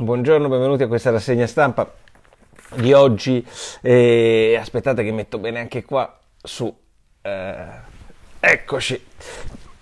Buongiorno, benvenuti a questa rassegna stampa di oggi. Eh, aspettate che metto bene anche qua su. Eh, eccoci.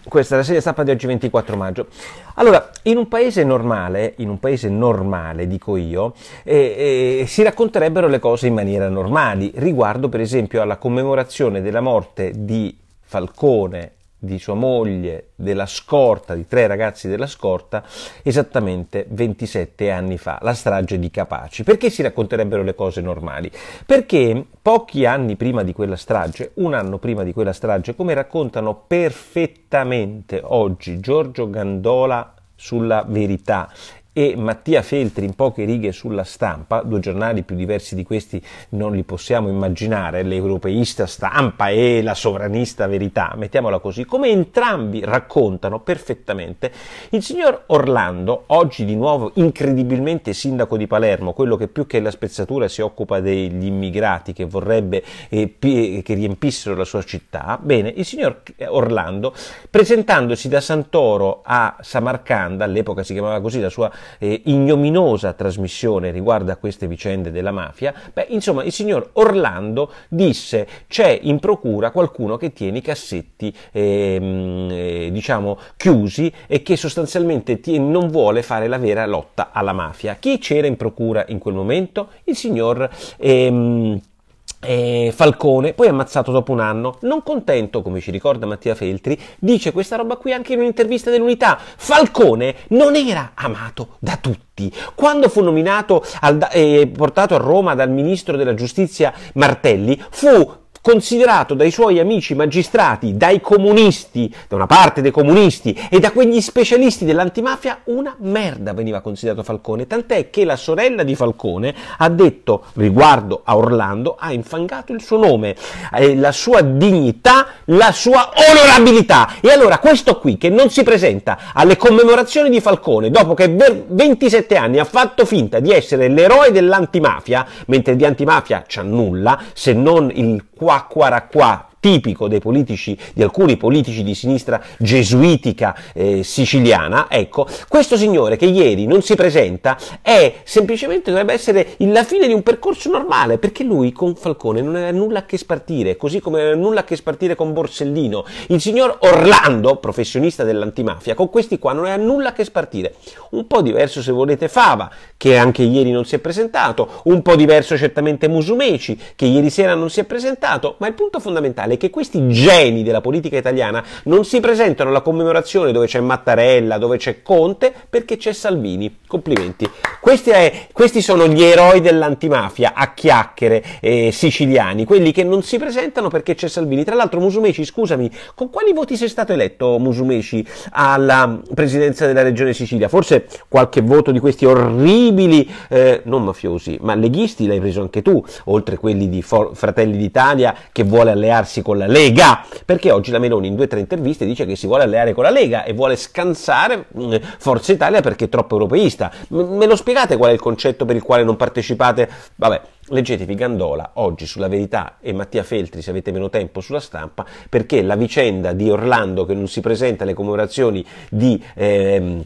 Questa rassegna stampa di oggi 24 maggio. Allora, in un paese normale, in un paese normale, dico io, eh, eh, si racconterebbero le cose in maniera normali, riguardo per esempio alla commemorazione della morte di Falcone di sua moglie, della scorta, di tre ragazzi della scorta, esattamente 27 anni fa, la strage di Capaci. Perché si racconterebbero le cose normali? Perché pochi anni prima di quella strage, un anno prima di quella strage, come raccontano perfettamente oggi Giorgio Gandola sulla verità e Mattia Feltri in poche righe sulla stampa, due giornali più diversi di questi non li possiamo immaginare, l'europeista stampa e la sovranista verità, mettiamola così, come entrambi raccontano perfettamente, il signor Orlando, oggi di nuovo incredibilmente sindaco di Palermo, quello che più che la spezzatura si occupa degli immigrati che vorrebbe eh, che riempissero la sua città, bene, il signor Orlando, presentandosi da Santoro a Samarcanda, all'epoca si chiamava così la sua eh, ignominosa trasmissione riguardo a queste vicende della mafia, beh, insomma, il signor Orlando disse c'è in procura qualcuno che tiene i cassetti, ehm, eh, diciamo, chiusi e che sostanzialmente non vuole fare la vera lotta alla mafia. Chi c'era in procura in quel momento? Il signor... Ehm, eh, Falcone, poi ammazzato dopo un anno, non contento, come ci ricorda Mattia Feltri, dice questa roba qui anche in un'intervista dell'Unità. Falcone non era amato da tutti. Quando fu nominato e eh, portato a Roma dal ministro della giustizia Martelli, fu considerato dai suoi amici magistrati, dai comunisti, da una parte dei comunisti e da quegli specialisti dell'antimafia, una merda veniva considerato Falcone, tant'è che la sorella di Falcone ha detto riguardo a Orlando, ha infangato il suo nome, eh, la sua dignità, la sua onorabilità. E allora questo qui che non si presenta alle commemorazioni di Falcone dopo che per 27 anni ha fatto finta di essere l'eroe dell'antimafia, mentre di antimafia c'ha nulla se non il qua qua qua tipico dei politici, di alcuni politici di sinistra gesuitica eh, siciliana, ecco, questo signore che ieri non si presenta è semplicemente dovrebbe essere la fine di un percorso normale, perché lui con Falcone non aveva nulla a che spartire, così come non aveva nulla a che spartire con Borsellino. Il signor Orlando, professionista dell'antimafia, con questi qua non aveva nulla a che spartire. Un po' diverso se volete Fava, che anche ieri non si è presentato, un po' diverso certamente Musumeci, che ieri sera non si è presentato, ma il punto fondamentale fondamentale che questi geni della politica italiana non si presentano alla commemorazione dove c'è Mattarella, dove c'è Conte, perché c'è Salvini. Complimenti. Questi, è, questi sono gli eroi dell'antimafia a chiacchiere eh, siciliani, quelli che non si presentano perché c'è Salvini. Tra l'altro Musumeci, scusami, con quali voti sei stato eletto Musumeci alla presidenza della regione Sicilia? Forse qualche voto di questi orribili, eh, non mafiosi, ma leghisti l'hai preso anche tu, oltre quelli di For- Fratelli d'Italia che vuole allearsi allearsi con la Lega, perché oggi la Meloni in due o tre interviste dice che si vuole alleare con la Lega e vuole scansare mm, Forza Italia perché è troppo europeista. Me lo spiegate qual è il concetto per il quale non partecipate? Vabbè, leggetevi Gandola oggi sulla verità e Mattia Feltri se avete meno tempo sulla stampa perché la vicenda di Orlando che non si presenta alle commemorazioni di... Ehm,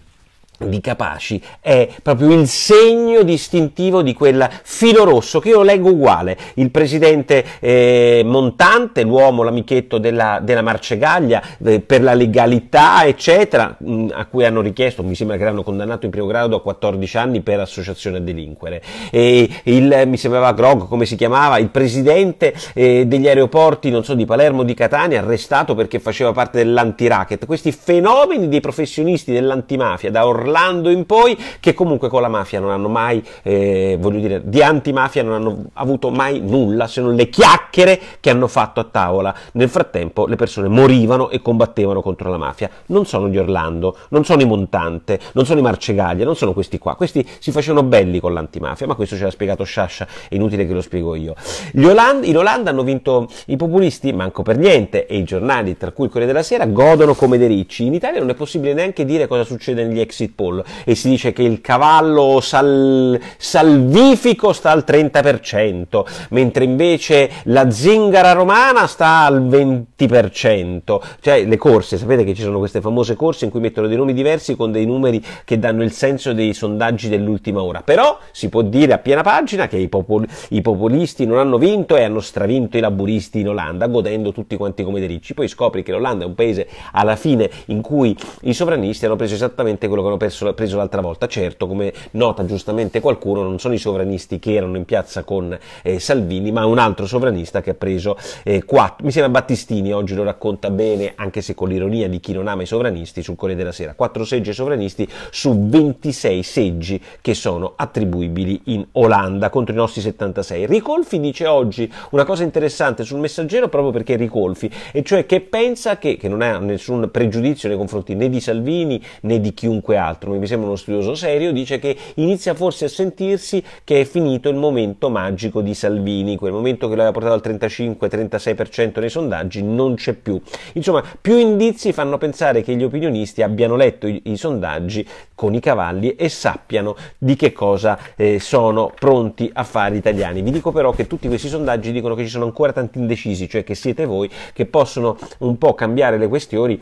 di Capaci è proprio il segno distintivo di quel filo rosso che io leggo uguale. Il presidente eh, Montante, l'uomo, l'amichetto della, della Marcegaglia, eh, per la legalità, eccetera, mh, mm, a cui hanno richiesto, mi sembra che l'hanno condannato in primo grado a 14 anni per associazione a delinquere. E il, mi sembrava Grog, come si chiamava, il presidente eh, degli aeroporti, non so, di Palermo, di Catania, arrestato perché faceva parte dell'anti-racket. Questi fenomeni dei professionisti dell'antimafia, da Orlando Orlando in poi, che comunque con la mafia non hanno mai, eh, voglio dire, di antimafia non hanno avuto mai nulla se non le chiacchiere che hanno fatto a tavola. Nel frattempo le persone morivano e combattevano contro la mafia. Non sono gli Orlando, non sono i Montante, non sono i Marcegaglia, non sono questi qua. Questi si facevano belli con l'antimafia, ma questo ce l'ha spiegato Sciascia, è inutile che lo spiego io. Gli Olanda, in Olanda hanno vinto i populisti, manco per niente, e i giornali, tra cui il Corriere della Sera, godono come dei ricci. In Italia non è possibile neanche dire cosa succede negli exit pollo e si dice che il cavallo sal, salvifico sta al 30%, mentre invece la zingara romana sta al 20%. Cioè le corse, sapete che ci sono queste famose corse in cui mettono dei nomi diversi con dei numeri che danno il senso dei sondaggi dell'ultima ora. Però si può dire a piena pagina che i, popol- i populisti non hanno vinto e hanno stravinto i laburisti in Olanda, godendo tutti quanti come dei ricci. Poi scopri che l'Olanda è un paese alla fine in cui i sovranisti hanno preso esattamente quello che hanno preso, preso l'altra volta. Certo, come nota giustamente qualcuno, non sono i sovranisti che erano in piazza con eh, Salvini, ma un altro sovranista che ha preso eh, quattro, mi sembra Battistini, oggi lo racconta bene, anche se con l'ironia di chi non ama i sovranisti, sul Corriere della Sera. Quattro seggi ai sovranisti su 26 seggi che sono attribuibili in Olanda contro i nostri 76. Ricolfi dice oggi una cosa interessante sul messaggero proprio perché Ricolfi, e cioè che pensa che, che non ha nessun pregiudizio nei confronti né di Salvini né di chiunque altro, mi sembra uno studioso serio, dice che inizia forse a sentirsi che è finito il momento magico di Salvini, quel momento che lo aveva portato al 35-36% nei sondaggi, non c'è più. Insomma, più indizi fanno pensare che gli opinionisti abbiano letto i, i sondaggi con i cavalli e sappiano di che cosa eh, sono pronti a fare gli italiani. Vi dico però che tutti questi sondaggi dicono che ci sono ancora tanti indecisi, cioè che siete voi che possono un po' cambiare le questioni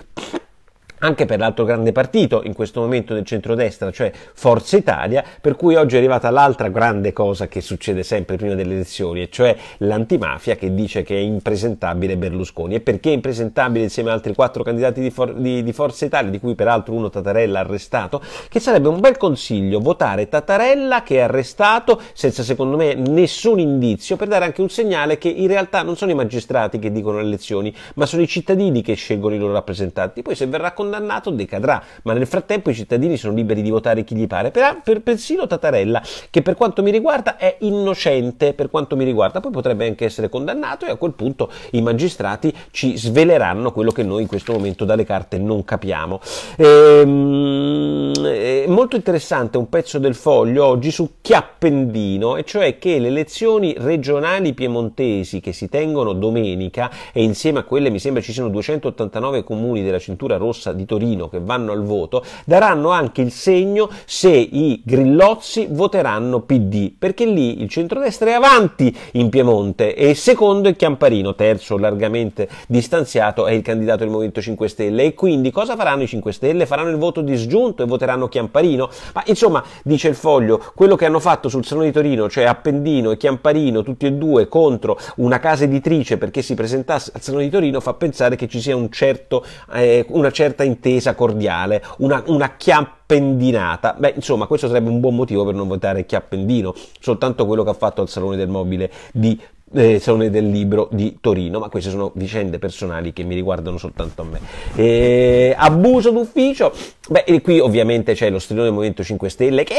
anche per l'altro grande partito in questo momento del centrodestra, cioè Forza Italia, per cui oggi è arrivata l'altra grande cosa che succede sempre prima delle elezioni, e cioè l'antimafia che dice che è impresentabile Berlusconi. E perché è impresentabile insieme ad altri quattro candidati di, For- di, di Forza Italia, di cui peraltro uno Tatarella arrestato, che sarebbe un bel consiglio votare Tatarella che è arrestato senza secondo me nessun indizio per dare anche un segnale che in realtà non sono i magistrati che dicono le elezioni, ma sono i cittadini che scelgono i loro rappresentanti. Poi se verrà condannato condannato decadrà, ma nel frattempo i cittadini sono liberi di votare chi gli pare. Per, per, persino Tatarella, che per quanto mi riguarda è innocente, per quanto mi riguarda, poi potrebbe anche essere condannato e a quel punto i magistrati ci sveleranno quello che noi in questo momento dalle carte non capiamo. Ehm, è molto interessante un pezzo del foglio oggi su Chiappendino, e cioè che le elezioni regionali piemontesi che si tengono domenica e insieme a quelle mi sembra ci siano 289 comuni della cintura rossa di Torino che vanno al voto daranno anche il segno se i grillozzi voteranno PD, perché lì il centrodestra è avanti in Piemonte e secondo è Chiamparino, terzo largamente distanziato è il candidato del Movimento 5 Stelle e quindi cosa faranno i 5 Stelle? Faranno il voto disgiunto e voteranno Chiamparino? Ma insomma, dice il foglio, quello che hanno fatto sul Salone di Torino, cioè Appendino e Chiamparino, tutti e due contro una casa editrice perché si presentasse al Salone di Torino, fa pensare che ci sia un certo, eh, una certa intesa cordiale, una, una chiappendinata. Beh, insomma, questo sarebbe un buon motivo per non votare Chiappendino, soltanto quello che ha fatto al Salone del Mobile di eh, Salone del Libro di Torino, ma queste sono vicende personali che mi riguardano soltanto a me. E, abuso d'ufficio, beh, qui ovviamente c'è lo strillone del Movimento 5 Stelle che,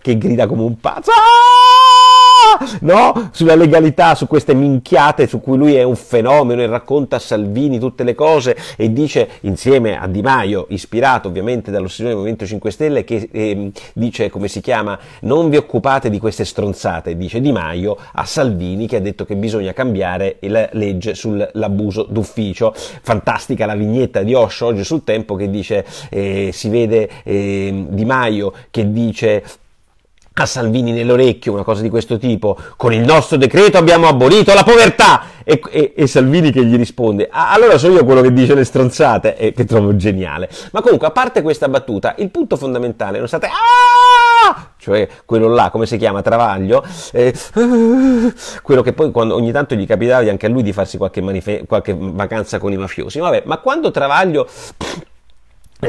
che grida come un pazzo no? Sulla legalità, su queste minchiate su cui lui è un fenomeno e racconta a Salvini tutte le cose e dice insieme a Di Maio, ispirato ovviamente dallo stesso Movimento 5 Stelle, che eh, dice come si chiama, non vi occupate di queste stronzate, dice Di Maio a Salvini che ha detto che bisogna cambiare la legge sull'abuso d'ufficio. Fantastica la vignetta di Osho oggi sul tempo che dice, eh, si vede eh, Di Maio che dice a Salvini nell'orecchio una cosa di questo tipo, con il nostro decreto abbiamo abolito la povertà e, e, e Salvini che gli risponde, ah, allora sono io quello che dice le stronzate e che trovo geniale. Ma comunque, a parte questa battuta, il punto fondamentale non state... Ah! cioè quello là, come si chiama, Travaglio, eh, quello che poi quando ogni tanto gli capitava anche a lui di farsi qualche, manife- qualche vacanza con i mafiosi. Vabbè, ma quando Travaglio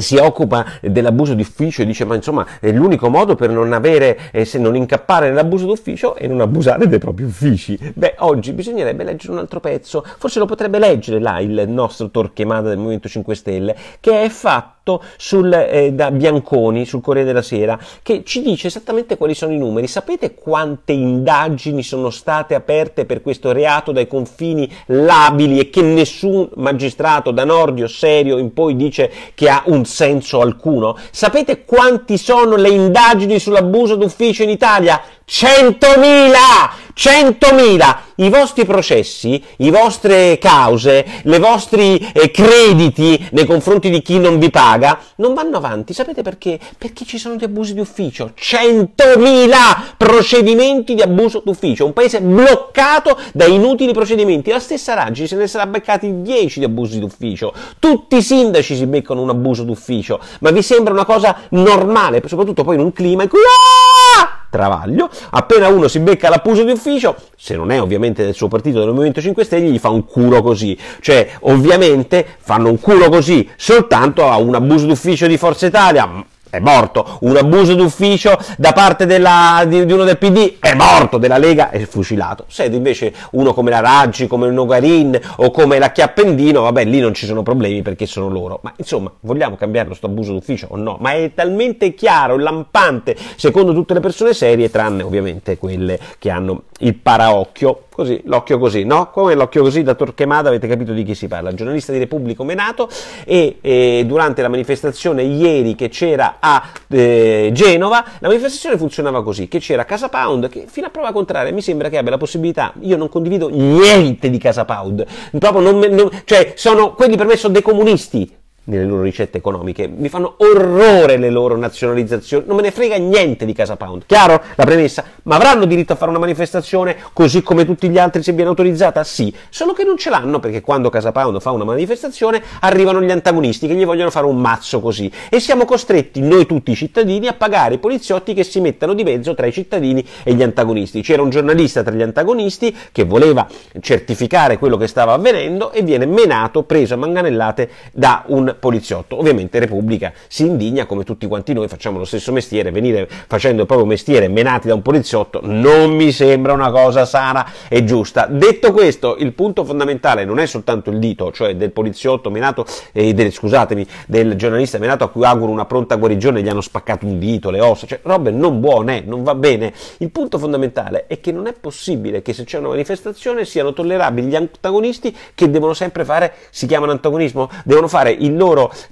si occupa dell'abuso d'ufficio e dice ma insomma è l'unico modo per non avere eh, se non incappare nell'abuso d'ufficio e non abusare dei propri uffici. Beh oggi bisognerebbe leggere un altro pezzo forse lo potrebbe leggere là il nostro Torquemada del Movimento 5 Stelle che è fatto sul, eh, da Bianconi sul Corriere della Sera che ci dice esattamente quali sono i numeri sapete quante indagini sono state aperte per questo reato dai confini labili e che nessun magistrato da Nordio serio in poi dice che ha un senso alcuno. Sapete quanti sono le indagini sull'abuso d'ufficio in Italia? 100.000! 100.000! I vostri processi, i vostre cause, i vostri eh, crediti nei confronti di chi non vi paga non vanno avanti. Sapete perché? Perché ci sono gli abusi di ufficio. 100.000 procedimenti di abuso d'ufficio. Un paese bloccato da inutili procedimenti. La stessa Raggi se ne sarà beccati 10 di abusi d'ufficio. Tutti i sindaci si beccano un abuso d'ufficio. Ma vi sembra una cosa normale, soprattutto poi in un clima in cui... Ah! Travaglio, appena uno si becca l'abuso di ufficio, se non è ovviamente del suo partito del Movimento 5 Stelle, gli fa un culo così. Cioè, ovviamente fanno un culo così soltanto a un abuso d'ufficio di Forza Italia, è morto. Un abuso d'ufficio da parte della, di, di, uno del PD è morto, della Lega è fucilato. Se invece uno come la Raggi, come il Nogarin o come la Chiappendino, vabbè, lì non ci sono problemi perché sono loro. Ma insomma, vogliamo cambiarlo sto abuso d'ufficio o no? Ma è talmente chiaro, lampante, secondo tutte le persone serie, tranne ovviamente quelle che hanno il paraocchio Così, l'occhio così, no? Come l'occhio così da Torquemada avete capito di chi si parla. Giornalista di Repubblica Menato e, e durante la manifestazione ieri che c'era a eh, Genova, la manifestazione funzionava così, che c'era Casa Pound che fino a prova contraria mi sembra che abbia la possibilità, io non condivido niente di Casa Pound, proprio non, non cioè sono, quelli per me sono dei comunisti, nelle loro ricette economiche, mi fanno orrore le loro nazionalizzazioni, non me ne frega niente di Casa Pound, chiaro? La premessa, ma avranno diritto a fare una manifestazione così come tutti gli altri se viene autorizzata? Sì, solo che non ce l'hanno perché quando Casa Pound fa una manifestazione arrivano gli antagonisti che gli vogliono fare un mazzo così. E siamo costretti noi tutti i cittadini a pagare i poliziotti che si mettano di mezzo tra i cittadini e gli antagonisti. C'era un giornalista tra gli antagonisti che voleva certificare quello che stava avvenendo e viene menato, preso a manganellate da un poliziotto. Ovviamente Repubblica si indigna come tutti quanti noi facciamo lo stesso mestiere, venire facendo il proprio mestiere menati da un poliziotto non mi sembra una cosa sana e giusta. Detto questo, il punto fondamentale non è soltanto il dito, cioè del poliziotto menato, eh, del, scusatemi, del giornalista menato a cui auguro una pronta guarigione, gli hanno spaccato un dito, le ossa, cioè robe non buone, non va bene. Il punto fondamentale è che non è possibile che se c'è una manifestazione siano tollerabili gli antagonisti che devono sempre fare, si chiamano antagonismo, devono fare il loro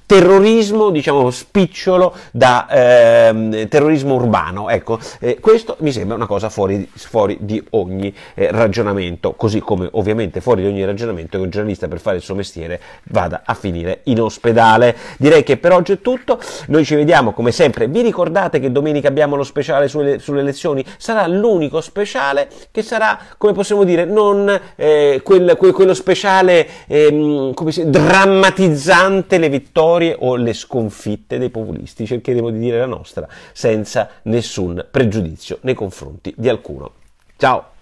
terrorismo, diciamo, spicciolo da eh, terrorismo urbano. Ecco, eh, questo mi sembra una cosa fuori, fuori di ogni eh, ragionamento, così come ovviamente fuori di ogni ragionamento che un giornalista per fare il suo mestiere vada a finire in ospedale. Direi che per oggi è tutto, noi ci vediamo come sempre, vi ricordate che domenica abbiamo lo speciale sulle, sulle elezioni? Sarà l'unico speciale che sarà, come possiamo dire, non eh, quel, quel, quello speciale ehm, come si, drammatizzante le vittorie o le sconfitte dei populisti, cercheremo di dire la nostra senza nessun pregiudizio nei confronti di alcuno. Ciao!